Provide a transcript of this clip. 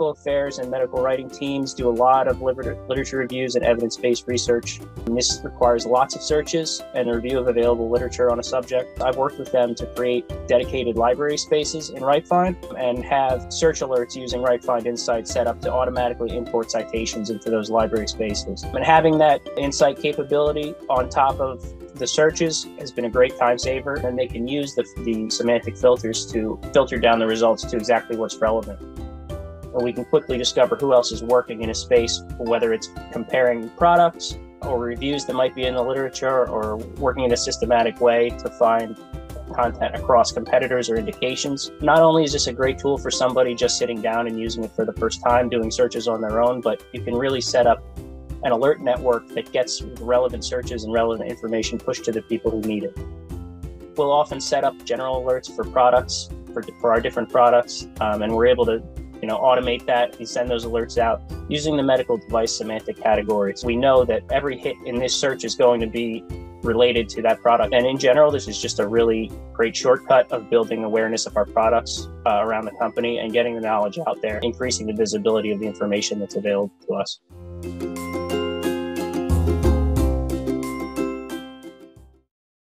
affairs and medical writing teams do a lot of literature reviews and evidence based research. And this requires lots of searches and a review of available literature on a subject. I've worked with them to create dedicated library spaces in RightFind and have search alerts using RightFind Insight set up to automatically import citations into those library spaces. And having that insight capability on top of the searches has been a great time saver, and they can use the, the semantic filters to filter down the results to exactly what's relevant. And we can quickly discover who else is working in a space, whether it's comparing products or reviews that might be in the literature or working in a systematic way to find content across competitors or indications. Not only is this a great tool for somebody just sitting down and using it for the first time, doing searches on their own, but you can really set up an alert network that gets relevant searches and relevant information pushed to the people who need it. We'll often set up general alerts for products, for, for our different products, um, and we're able to you know, automate that and send those alerts out using the medical device semantic categories. We know that every hit in this search is going to be related to that product. And in general, this is just a really great shortcut of building awareness of our products uh, around the company and getting the knowledge out there, increasing the visibility of the information that's available to us.